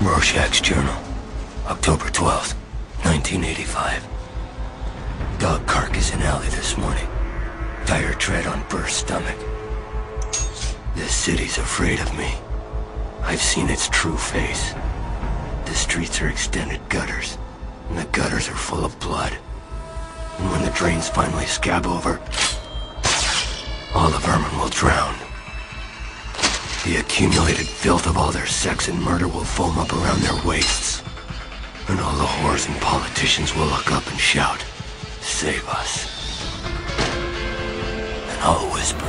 Rorschach's Journal, October 12th, 1985. Dog carcass in alley this morning. Tire tread on burst stomach. This city's afraid of me. I've seen its true face. The streets are extended gutters, and the gutters are full of blood. And when the drains finally scab over, all the vermin will drown. The accumulated filth of all their sex and murder will foam up around their waists. And all the whores and politicians will look up and shout, Save us. And I'll whisper,